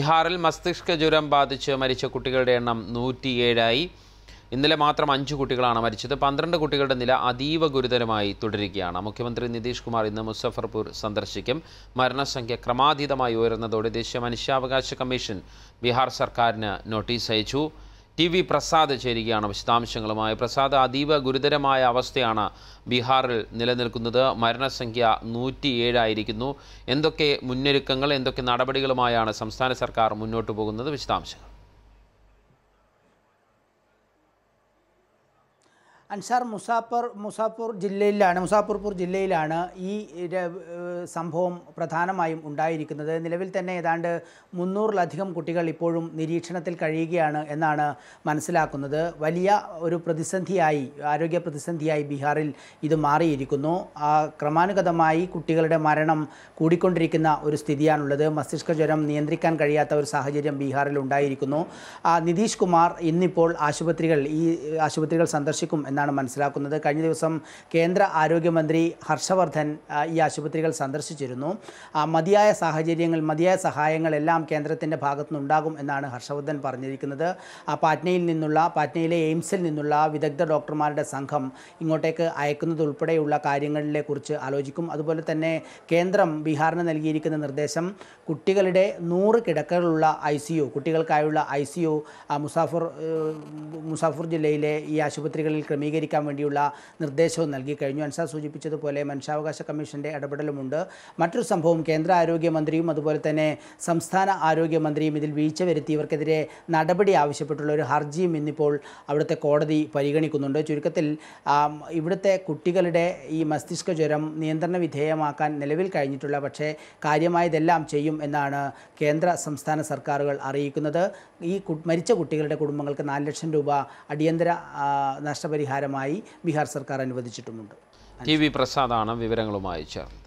ബീഹാറിൽ മസ്തിഷ്ക ജ്വരം ബാധിച്ച് മരിച്ച കുട്ടികളുടെ എണ്ണം നൂറ്റിയേഴായി. ഇന്നലെ മാത്രം അഞ്ച് കുട്ടികളാണ് മരിച്ചത്. പന്ത്രണ്ട് കുട്ടികളുടെ നില അതീവ ഗുരുതരമായി തുടരുകയാണ്. മുഖ്യമന്ത്രി നിതീഷ് കുമാർ ഇന്ന് മുസഫർപൂർ സന്ദർശിക്കും. മരണസംഖ്യ ക്രമാതീതമായി ഉയർന്നതോടെ ദേശീയ മനുഷ്യാവകാശ കമ്മീഷൻ ബീഹാർ സർക്കാരിന് നോട്ടീസ് അയച്ചു. ടി വി പ്രസാദ് ചേരുകയാണ് വിശദാംശങ്ങളുമായി. പ്രസാദ് അതീവ ഗുരുതരമായ അവസ്ഥയാണ് ബീഹാറിൽ നിലനിൽക്കുന്നത്. മരണസംഖ്യ നൂറ്റിയേഴായിരിക്കുന്നു. എന്തൊക്കെ മുന്നൊരുക്കങ്ങൾ എന്തൊക്കെ നടപടികളുമായാണ് സംസ്ഥാന സർക്കാർ മുന്നോട്ട് പോകുന്നത്? വിശദാംശങ്ങൾ. അൻസാർ മുസാഫർ മുസാഫൂർ ജില്ലയിലാണ് മുസാഫർപൂർ ജില്ലയിലാണ് ഈ സംഭവം പ്രധാനമായും ഉണ്ടായിരിക്കുന്നത്. നിലവിൽ തന്നെ ഏതാണ്ട് മുന്നൂറിലധികം കുട്ടികൾ ഇപ്പോഴും നിരീക്ഷണത്തിൽ കഴിയുകയാണ് എന്നാണ് മനസ്സിലാക്കുന്നത്. വലിയ ഒരു പ്രതിസന്ധിയായി ആരോഗ്യ പ്രതിസന്ധിയായി ബീഹാറിൽ ഇത് മാറിയിരിക്കുന്നു. ക്രമാനുഗതമായി കുട്ടികളുടെ മരണം കൂടിക്കൊണ്ടിരിക്കുന്ന ഒരു സ്ഥിതിയാണുള്ളത്. മസ്തിഷ്ക ജ്വരം നിയന്ത്രിക്കാൻ കഴിയാത്ത ഒരു സാഹചര്യം ബീഹാറിൽ ഉണ്ടായിരിക്കുന്നു. നിതീഷ് കുമാർ ഇന്നിപ്പോൾ ആശുപത്രികൾ ഈ ആശുപത്രികൾ സന്ദർശിക്കും എന്നാണ് മനസ്സിലാക്കുന്നത്. കഴിഞ്ഞ ദിവസം കേന്ദ്ര ആരോഗ്യമന്ത്രി ഹർഷവർദ്ധൻ ഈ ആശുപത്രികൾ സന്ദർശിച്ചിരുന്നു. മതിയായ സാഹചര്യങ്ങൾ മതിയായ സഹായങ്ങളെല്ലാം കേന്ദ്രത്തിന്റെ ഭാഗത്തുനിന്നുണ്ടാകും എന്നാണ് ഹർഷവർദ്ധൻ പറഞ്ഞിരിക്കുന്നത്. പാറ്റ്നയിൽ നിന്നുള്ള പാറ്റ്നയിലെ എയിംസിൽ നിന്നുള്ള വിദഗ്ധ ഡോക്ടർമാരുടെ സംഘം ഇങ്ങോട്ടേക്ക് അയക്കുന്നതുൾപ്പെടെയുള്ള കാര്യങ്ങളിലെ കുറിച്ച് ആലോചിക്കും. അതുപോലെ തന്നെ കേന്ദ്രം ബീഹാറിന് നൽകിയിരിക്കുന്ന നിർദ്ദേശം കുട്ടികളുടെ നൂറ് കിടക്കകളുള്ള ഐ സി യു കുട്ടികൾക്കായുള്ള I C U Muzaffar Muzaffar ജില്ലയിലെ ഈ ആശുപത്രികളിൽ ക്രമീകരിക്കാൻ വേണ്ടിയുള്ള നിർദ്ദേശവും നൽകി കഴിഞ്ഞു. അൻസാർ സൂചിപ്പിച്ചതുപോലെ മനുഷ്യാവകാശ കമ്മീഷന്റെ ഇടപെടലുമുണ്ട്. മറ്റൊരു സംഭവം കേന്ദ്ര ആരോഗ്യമന്ത്രിയും അതുപോലെ തന്നെ സംസ്ഥാന ആരോഗ്യമന്ത്രിയും ഇതിൽ വീഴ്ച വരുത്തി. ഇവർക്കെതിരെ നടപടി ആവശ്യപ്പെട്ടുള്ള ഒരു ഹർജിയും ഇന്നിപ്പോൾ അവിടുത്തെ കോടതി പരിഗണിക്കുന്നുണ്ട്. ചുരുക്കത്തിൽ ഇവിടുത്തെ കുട്ടികളുടെ ഈ മസ്തിഷ്ക ജ്വരം നിയന്ത്രണ വിധേയമാക്കാൻ നിലവിൽ കഴിഞ്ഞിട്ടുള്ള പക്ഷേ കാര്യമായതെല്ലാം ചെയ്യും എന്നാണ് കേന്ദ്ര സംസ്ഥാന സർക്കാരുകൾ അറിയിക്കുന്നത്. ഈ മരിച്ച കുട്ടികളുടെ കുടുംബങ്ങൾക്ക് നാല് ലക്ഷം രൂപ അടിയന്തര ആ, നഷ്ടപരിഹാരമായി ബീഹാർ സർക്കാർ അനുവദിച്ചിട്ടുമുണ്ട്. ടി വി പ്രസാദാണ് വിവരങ്ങളുമായി ചേർന്നത്.